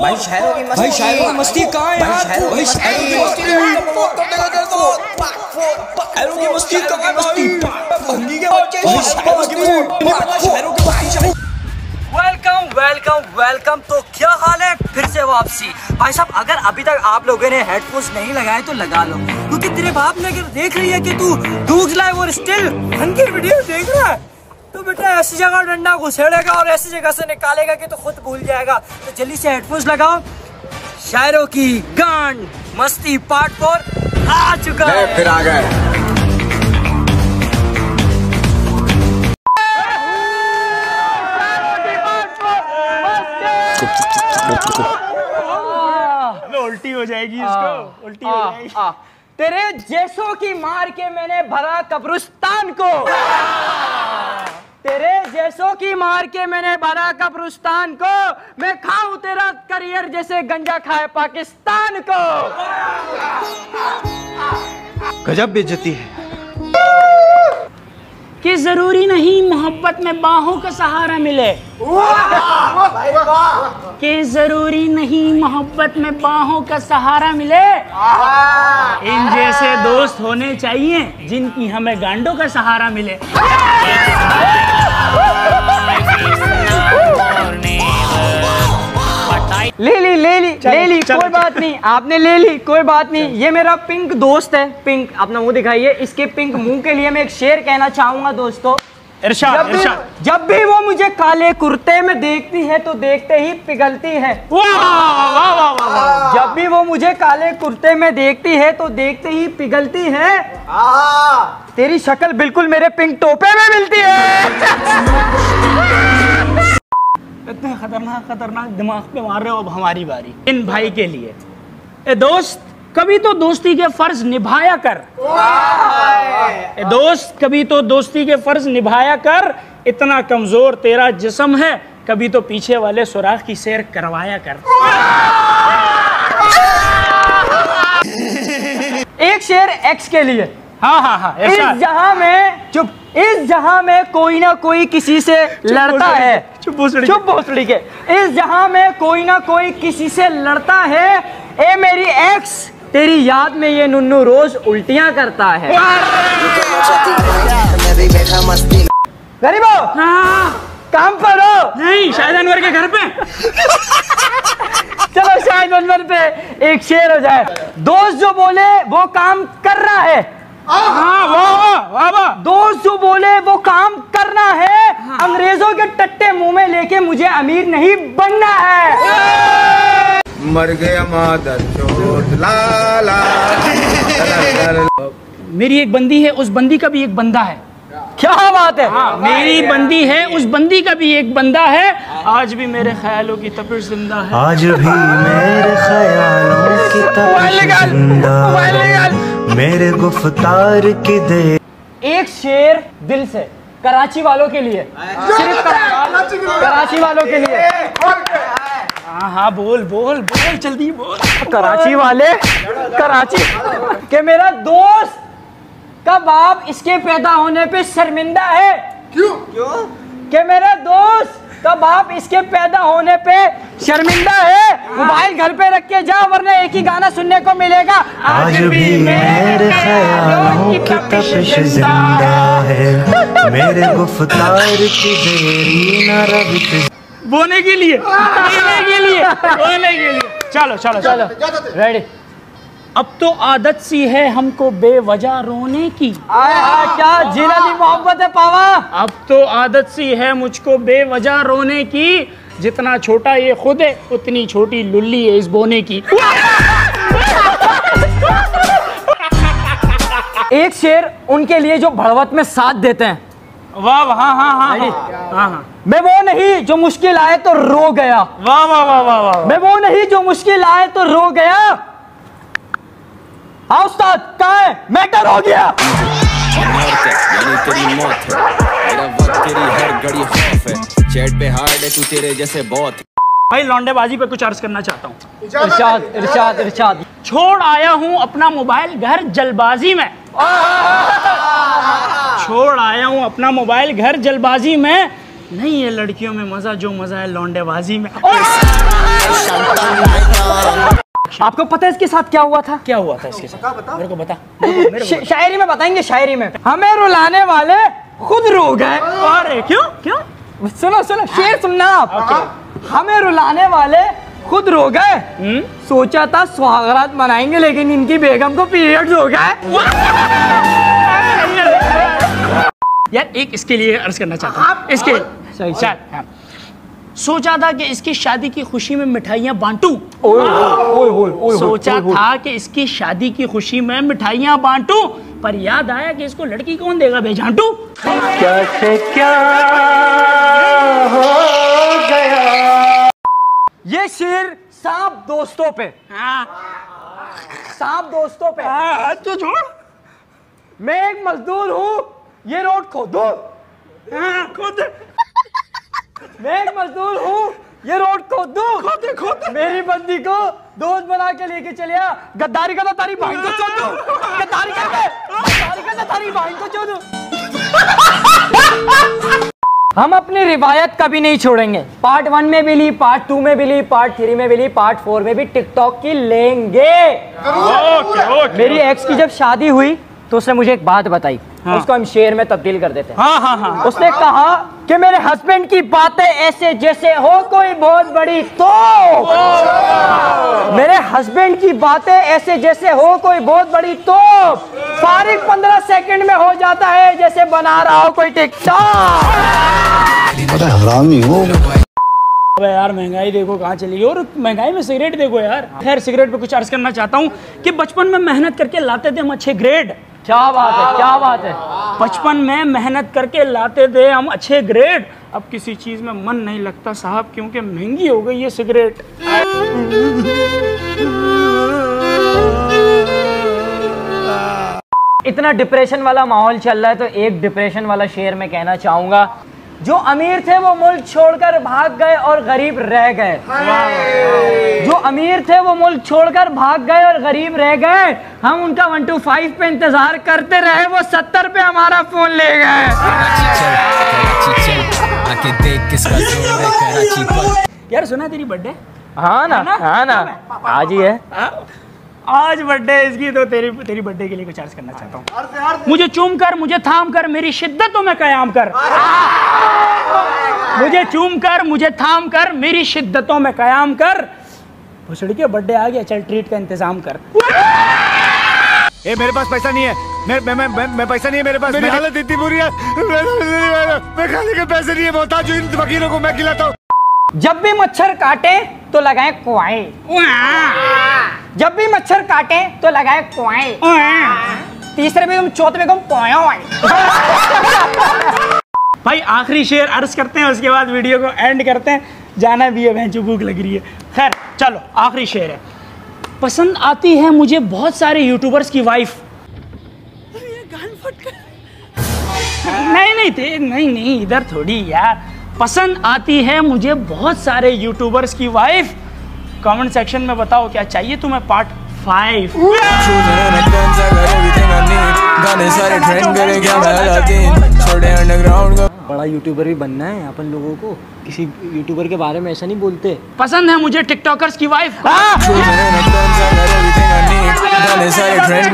भाई शायरों की मस्ती भाई शायरों की मस्ती कहाँ है यार? भाई की शायरों की मस्ती शायरों की मस्ती कहाँ है मस्ती भंगी के बच्चे भाई शायरों की मस्ती शायरों की मस्ती वेलकम वेलकम वेलकम। तो क्या हाल है? फिर से वापसी। भाई साहब अगर अभी तक आप लोगों ने हेडफोन्स नहीं लगाए तो लगा लो। क्योंकि तेरे बाप ने अगर देख रही है कि तू डूज लाइव और स्टिल की वीडियो देख रहा है। तो बेटा ऐसी जगह डंडा घुसेड़ेगा और ऐसी जगह से निकालेगा कि तो खुद भूल जाएगा। तो जल्दी से हेडफोन्स लगाओ। शायरों की गांड मस्ती पार्ट फोर आ चुका है। फिर आ गए उल्टी हो जाएगी इसको उल्टी हो जाएगी। तेरे जैसों की मार के मैंने भरा कब्रिस्तान को। तेरे जैसों की मार के मैंने भरा कब्रिस्तान को, मैं खाऊं तेरा करियर जैसे गंजा खाए पाकिस्तान को। गजब बेजती है। कि ज़रूरी नहीं मोहब्बत में बाहों का सहारा मिले। कि ज़रूरी नहीं मोहब्बत में बाहों का सहारा मिले। इन जैसे दोस्त होने चाहिए जिनकी हमें गांडों का सहारा मिले। ले ली ले ली ले ली कोई बात नहीं आपने ले ली कोई बात नहीं। ये मेरा पिंक दोस्त है पिंक अपना मुँह दिखाइए। इसके पिंक मुँह के लिए मैं एक शेर कहना चाहूँगा दोस्तों। इरशाद जब भी जब भी वो मुझे काले कुर्ते में देखती है तो देखते ही पिघलती है। वाह वाह वाह वाह वाह जब भी वो मुझे काले कुर्ते में देखती है तो देखते ही पिघलती है। तेरी शक्ल बिल्कुल मेरे पिंक टोपे में मिलती है। खतरनाक खतरनाक दिमाग पे मार रहे हो अब हमारी बारी इन भाई के लिए। ए दोस्त कभी तो दोस्ती के फ़र्ज़ निभाया कर। ए दोस्त कभी तो दोस्ती के फ़र्ज़ निभाया कर इतना कमज़ोर तेरा जिस्म है कभी तो पीछे वाले सुराख की सैर करवाया कर। एक शेर एक्स के लिए। हाँ हाँ हाँ इस जहाँ में चुप। इस जहाँ में कोई ना कोई किसी से लड़ता है। चुप भोसड़ी के। इस जहाँ में कोई ना कोई किसी से लड़ता है ए मेरी एक्स तेरी याद में ये नुन्नू रोज उल्टियाँ करता है। गरीबो हाँ, काम पर हो। नहीं शायद अनवर के घर पे। चलो शायद अनवर पे एक शेर हो जाए। दोस्त जो बोले वो काम कर रहा है। हाँ वाह वाह वाह वाह। दोस्त जो बोले वो काम करना है। हाँ। अंग्रेज़ों के टट्टे मुँह में लेके मुझे अमीर नहीं बनना है। मर गया मादर मेरी एक बंदी है उस बंदी का भी एक बंदा है। क्या बात है? हाँ मेरी बंदी है उस बंदी का भी एक बंदा है। आज भी मेरे ख्यालों की तपिश ज़िंदा है। आज भी मेरे ख्यालों की तपिश ज़िंदा है मेरे गुफ्तार की दे एक शेर दिल से कराची वालों के लिए। सिर्फ़ करा- कराची वालों के लिए। हाँ हाँ बोल बोल बोल जल्दी बोल। कराची वाले कराची। के मेरा दोस्त का बाप इसके पैदा होने पे शर्मिंदा है। क्यों? क्यों के मेरा दोस्त का बाप इसके पैदा होने पे शर्मिंदा है। मोबाइल घर पे रख के जा वरना एक ही गाना सुनने को मिलेगा। आज भी मेरे ख्यालों की तपिश ज़िंदा है। मेरे गुफ्तार की देरी न रवित बोने के लिए। बोने के लिए। बोने के लिए। चलो चलो चलो। रेडी अब तो आदत सी है हमको बेवजह रोने की। क्या जीना दी मोहब्बत है पावा? अब तो आदत सी है मुझको बेवजह रोने की जितना छोटा ये खुद है उतनी छोटी लुल्ली है इस बोने की। एक शेर उनके लिए जो भड़वत में साथ देते हैं। वाह वाह हाँ हाँ हाँ हाँ हाँ हाँ। मैं वो नहीं जो मुश्किल आए तो रो गया। वाह वाह वाह वाह वाह। मैं वो नहीं जो मुश्किल आए तो रो गया। हाँ उस्ताद कहा है? मैटर हो गया। यानी तेरी मौत है। मेरा वक्त तेरी हर घड़ी खौफ है। चैट पे हार्ड है तू तेरे जैसे बहुत भाई लौंडेबाजी पे कुछ अर्ज़ करना चाहता हूँ। इरशाद इरशाद इरशाद। छोड़ आया हूँ अपना मोबाइल घर जलबाजी में। छोड़ आया हूँ अपना मोबाइल घर जलबाजी में। नहीं है लड़कियों में मज़ा जो मज़ा है लौंडेबाजी में। आपको पता है इसके साथ क्या हुआ था? क्या हुआ था इसके साथ? मेरे को बता मेरे को- श- शायरी में बताएँगे शायरी में। हमें रुलाने वाले खुद रो गए बता। अरे क्यों? क्यों? सुनो सुनो शेर सुनना आप। हमें रुलाने वाले खुद रो गए हम्म? सोचा था स्वागत मनाएँगे लेकिन इनकी बेगम को पीरियड्स हो गए। यार एक इसके लिए अर्ज़ करना चाहता हूँ। इसके सही, चल, हाँ। सोचा था कि इसकी शादी की खुशी में मिठाइयाँ बांटू। सोचा था कि इसकी शादी की खुशी में मिठाइयाँ बांटू पर याद आया कि इसको लड़की कौन देगा बेजांटू? क्या से क्या हो गया? ये शेर सांप दोस्तों पे। सांप दोस्तों पे। तो छोड़। मैं एक मजदूर हूँ ये रोड खोदो। हाँ, खुद। मैं एक मजदूर हूँ। ये रोड खोदो। खोदे खोदे। मेरी बंदी को दोस्त बना के लेके चलिया गद्दारी का तो तारी बहन को चोद। दो गद्दारी कर दे गद्दारी का तारी बहन को चोद। दो हम अपनी रिवायत कभी नहीं छोड़ेंगे। पार्ट वन में भी ली पार्ट टू में भी ली पार्ट थ्री में भी ली पार्ट फोर में भी टिकटॉक की लेंगे। मेरी एक्स की जब शादी हुई तो उसने मुझे एक बात बताई। उसको हम शेर में तब्दील कर देते हैं। हाँ हाँ हाँ। उसने कहा कि मेरे हस्बैंड की बातें ऐसे जैसे हो कोई बहुत बड़ी तो। मेरे हस्बैंड की बातें ऐसे जैसे हो कोई बहुत बड़ी तो। फारिग पंद्रह सेकंड में हो जाता है जैसे बना रहा हो कोई टिकटॉक अबे यार महँगाई देखो कहाँ चली गई? और महँगाई में सिगरेट देखो यार। खैर सिगरेट पे कुछ अर्ज़ करना चाहता हूँ कि बचपन में मेहनत करके लाते थे हम अच्छे ग्रेड क्या बात है, क्या बात है। बचपन में मेहनत करके लाते थे हम अच्छे ग्रेड। अब किसी चीज़ में मन नहीं लगता साहब, क्योंकि महँगी हो गई ये सिगरेट। इतना डिप्रेशन वाला माहौल चल रहा है तो एक डिप्रेशन वाला शेयर में कहना चाहूँगा। जो अमीर थे वो मुल्क छोड़कर भाग गए और गरीब रह गए। जो अमीर थे वो मुल्क छोड़कर भाग गए और गरीब रह गए हम उनका वन टू फाइव पे इंतज़ार करते रहे वो सत्तर पे हमारा फ़ोन ले गए। कराची चल आके देख किसका ज़ोर है कराची पर। यार सुना तेरी बर्थडे हाँ ना हाँ ना आज ही। है? आज बर्थडे है इसकी तो तेरी तेरी बर्थडे के लिए कुछ अर्ज़ करना चाहता हूँ। मुझे चूम कर मुझे थाम कर मेरी शिद्दतों में कयाम कर। मुझे चूम कर मुझे थाम कर मेरी शिद्दतों में कयाम कर। भुसड़ी के बर्थडे आ गया चल ट्रीट का इंतज़ाम कर। ए मेरे पास पैसा नहीं है। मैं मैं मैं, मैं, मैं पैसा नहीं है मेरे पास। मेरी हालत इतनी बुरी है। मैं खाने के पैसे नहीं है मोहताज हूँ इन वकीलों को मैं खिलाता हूँ। जब भी मच्छर काटे तो लगाए कुआए। जब भी मच्छर काटे तो लगाए कुआए तीसरे में तुम चौथे में तुम पोया भाई आखिरी शेर अर्ज़ करते हैं उसके बाद वीडियो को एंड करते हैं। जाना भी है भैंचो भूख लग रही है। खैर चलो आखिरी शेर है। पसंद आती है मुझे बहुत सारे यूट्यूबर्स की वाइफ नहीं नहीं थे नहीं नहीं इधर थोड़ी यार। पसंद आती है मुझे बहुत सारे यूट्यूबर्स की वाइफ कमेंट सेक्शन में बताओ क्या चाहिए तुम्हें पार्ट फाइव बड़ा यूट्यूबर भी बनना है अपन लोगों को। किसी यूट्यूबर के बारे में ऐसा नहीं बोलते। पसंद है मुझे टिकटॉकर्स की वाइफ सारे ट्रेंड